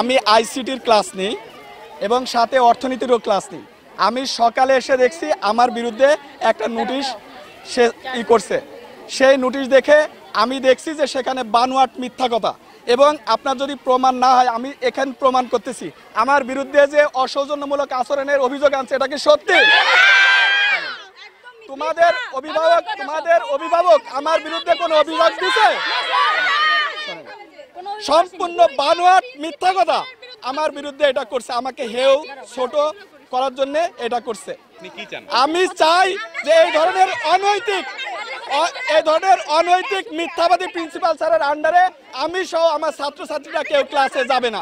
আমি আইসিটির ক্লাস নিই এবং সাথে অর্থনীতিরও ক্লাস নিই। আমি সকালে এসে দেখছি আমার বিরুদ্ধে একটা নোটিশ সে ই করছে। সেই নোটিশ দেখে আমি দেখছি যে সেখানে বানোয়াট মিথ্যা কথা এবং আপনার যদি প্রমাণ না হয় আমি এখানে প্রমাণ করতেছি। আমার বিরুদ্ধে যে অসৌজন্যমূলক আচরণের অভিযোগ আনছে এটা কি সত্যি? তোমাদের অভিভাবক তোমাদের অভিভাবক আমার বিরুদ্ধে কোনো অভিযোগ দিছে? সম্পূর্ণ বানোয়াট মিথ্যা কথা। আমার বিরুদ্ধে এটা করছে। আমাকে হেউ ছোট করার জন্য এটা করছে। আমি চাই যে এই ধরনের অনৈতিক এই ধরনের অনৈতিক মিথ্যাবাদী প্রিন্সিপাল স্যারের আন্ডারে আমি সহ আমার ছাত্রছাত্রীরা কেউ ক্লাসে যাবে না।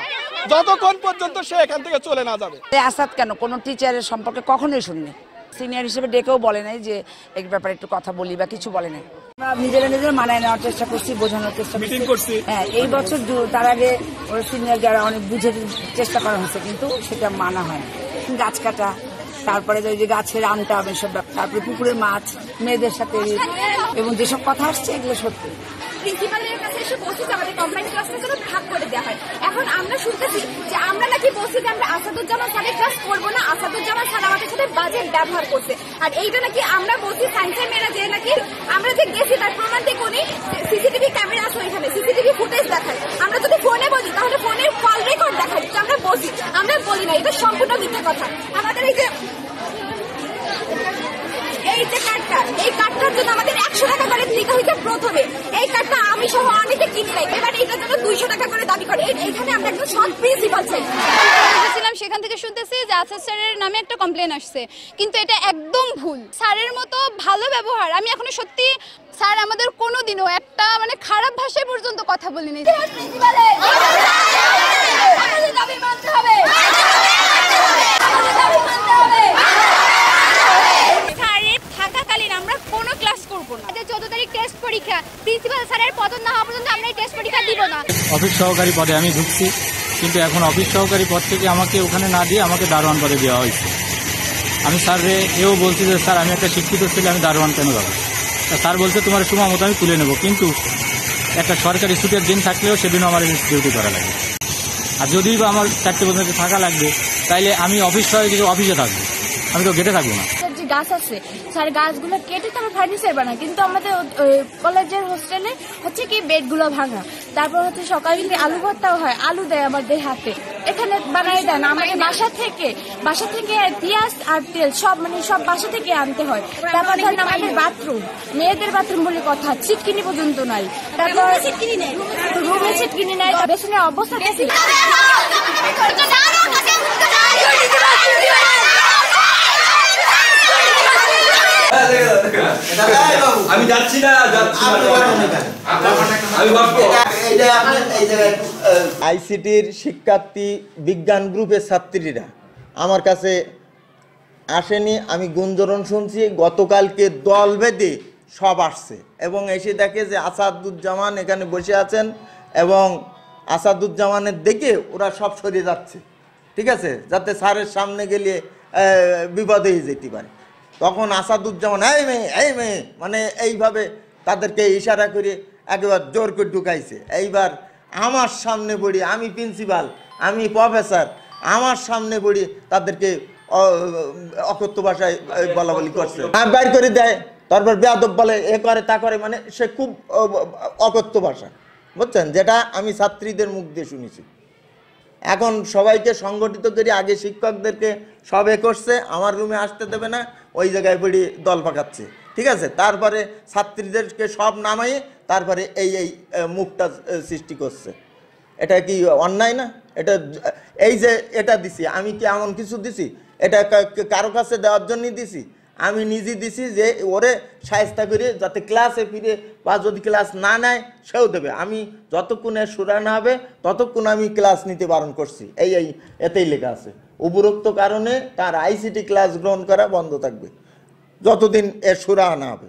যতক্ষণ পর্যন্ত সে এখান থেকে চলে না যাবে। আসাদ কেন? কোনো টিচারের সম্পর্কে কখনোই শুনিনি। সিনিয়র হিসেবে ডেকেও বলে নাই যে এই ব্যাপারে একটু কথা বলি বা কিছু বলে নাই নিজেরা নিজেরা মানায় নেওয়ার চেষ্টা করছি বোঝানোর চেষ্টা করছি। হ্যাঁ এই বছর তার আগে ওরা সিনিয়র যারা অনেক বুঝে চেষ্টা করা হয়েছে কিন্তু সেটা মানা হয় গাছ কাটা তারপরে যে ওই যে গাছের আনতে হবে সব ব্যাপার। তারপরে পুকুরের মাছ মেয়েদের সাথে এবং যেসব কথা আসছে এগুলো সত্যি প্রিন্সিপালের কাছে এসে যে আমাদের কম্বাইন ক্লাসটা যেন ভাগ করে দেওয়া হয়। এখন আমরা শুনতেছি যে আমরা নাকি বলছি যে আমরা আসাদুজ্জামান স্যারের ক্লাস করব না, আসাদুজ্জামান স্যার আমাদের সাথে বাজেট ব্যবহার করছে। আর এইটা নাকি আমরা বলছি সায়েন্সের মেয়েরা যে নাকি আমরা যে গেছি তার প্রমাণ কোনি সিসিটিভি ক্যামেরা আছে এখানে সিসিটিভি ফুটেজ দেখায়। আমরা যদি ফোনে বলি, তাহলে ফোনের কল রেকর্ড দেখাই যে আমরা বলছি। আমরা বলি না, এটা সম্পূর্ণ মিথ্যা কথা। আমাদের এই যে এই যে কার্ডটা এই কার্ডটার জন্য আমাদের একশো টাকা করে দিতে হয়েছে প্রথমে। এই কার্ডটা আমি সহ অনেকে কিনে নেই এবার জন্য দুইশো টাকা করে দাবি করে। আমরা একদম সৎ প্রিন্সিপাল চাই ছিলাম সেখান থেকে শুনতেছি যে আসাদ স্যারের নামে একটা কমপ্লেন আসছে। কিন্তু এটা একদম ভুল। স্যারের মতো ভালো ব্যবহার। আমি এখনও সত্যি স্যার আমাদের কোনোদিনও একটা মানে খারাপ ভাষায় পর্যন্ত কথা বলিনি আমাদের দাবি মানতে হবে আমাদের দাবি মানতে হবে স্যারের থাকাকালীন আমরা কোনো ক্লাস করব না চোদ্দ তারিখ টেস্ট পরীক্ষা প্রিন্সিপাল স্যারের পতন না হওয়া পর্যন্ত আমরা এই টেস্ট পরীক্ষা দিব না অফিস সহকারী পদে আমি ঢুকছি। কিন্তু এখন অফিস সহকারী পদ থেকে আমাকে ওখানে না দিয়ে আমাকে দারোয়ান পদে দেওয়া হয়েছে। আমি স্যাররে এও বলছি যে, স্যার, আমি একটা শিক্ষিত ছেলে, আমি দারোয়ান কেন যাব স্যার বলছে, তোমার সময় মতো আমি তুলে নেব। কিন্তু একটা সরকারি ছুটির দিন থাকলেও সেদিনও আমার ডিউটি করা লাগে। আর যদি বা আমার চারটে পর্যন্ত থাকা লাগবে, তাইলে আমি অফিস সহকারী অফিসে থাকব। আমি তো গেটে থাকব না। গাছ আছে স্যার গাছগুলো কেটে তো আমরা ফার্নিচার বানাই কিন্তু আমাদের কলেজের হোস্টেলে হচ্ছে কি বেডগুলো ভাঙা। তারপর হচ্ছে সকাল যদি আলু ভর্তাও হয় আলু দেয় আমাদের হাতে। এখানে বানাই দেন আমাদের বাসা থেকে বাসা থেকে পেঁয়াজ আর তেল সব মানে সব বাসা থেকে আনতে হয়। তারপর ধরেন আমাদের বাথরুম মেয়েদের বাথরুম বলে কথা ছিটকিনি পর্যন্ত নাই। তারপর রুমে ছিটকিনি নাই। বেসনের অবস্থা দেখি আমি যাচ্ছি না যাচ্ছি না আমি ভাববো আইসিটির শিক্ষার্থী বিজ্ঞান গ্রুপের ছাত্রীরা আমার কাছে আসেনি। আমি গুঞ্জরণ শুনছি গতকালকে দল বেঁধে সব আসছে এবং এসে দেখে যে আসাদুজ্জামান এখানে বসে আছেন এবং আসাদুজ্জামানের দেখে ওরা সব সরে যাচ্ছে। ঠিক আছে? যাতে স্যারের সামনে গেলে আহ, বিপদ হয়ে যেতে পারে। তখন আসাদুজ্জামান, এই মেয়ে এই মেয়ে মানে এইভাবে তাদেরকে ইশারা করে একেবারে জোর করে ঢুকাইছে। এইবার আমার সামনে পড়ি, আমি প্রিন্সিপাল আমি প্রফেসর আমার সামনে পড়ি তাদেরকে অকথ্য ভাষায় বলা বলি করছে। বাইর করে দেয়, তারপর বেয়াদব বলে, এ করে, তা করে মানে সে খুব অকথ্য ভাষা। বুঝছেন? যেটা আমি ছাত্রীদের মুখ দিয়ে শুনেছি। এখন সবাইকে সংগঠিত করে আগে শিক্ষকদেরকে সবে করছে, আমার রুমে আসতে দেবে না, ওই জায়গায় পড়ি দল পাকাচ্ছে। ঠিক আছে? তারপরে ছাত্রীদেরকে সব নামাই তারপরে এই এই মুখটা সৃষ্টি করছে। এটা কি অন্যায় না? এটা, এই যে এটা দিছি, আমি কি এমন কিছু দিছি? এটা কারও কাছে দেওয়ার জন্যই দিছি? আমি নিজে দিছি যে ওরে সায়স্তা করে যাতে ক্লাসে ফিরে বা যদি ক্লাস না নেয়, সেও দেবে। আমি যতক্ষণে সুরা না হবে, ততক্ষণ আমি ক্লাস নিতে বারণ করছি। এই এই, এতেই লেখা আছে। উপরোক্ত কারণে তার আইসিটি ক্লাস গ্রহণ করা বন্ধ থাকবে। যতদিন এর সুরা না হবে।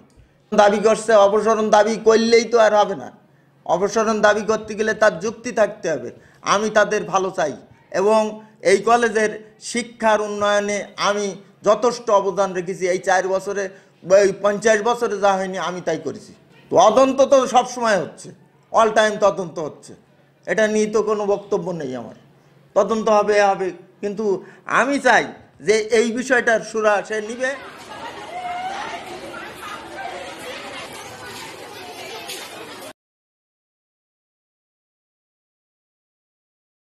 দাবি করছে, অপসারণ দাবি করলেই তো আর হবে না। অপসারণ দাবি করতে গেলে তার যুক্তি থাকতে হবে। আমি তাদের ভালো চাই। এবং এই কলেজের শিক্ষার উন্নয়নে আমি যথেষ্ট অবদান রেখেছি। এই চার বছরে এই পঞ্চাশ বছরে যা হয়নি, আমি তাই করেছি। তদন্ত তো সবসময় হচ্ছে। অল টাইম তদন্ত হচ্ছে। এটা নিয়ে তো কোনো বক্তব্য নেই আমার। তদন্ত হবে হবে। কিন্তু আমি চাই যে এই বিষয়টার সুরা সে নিবে।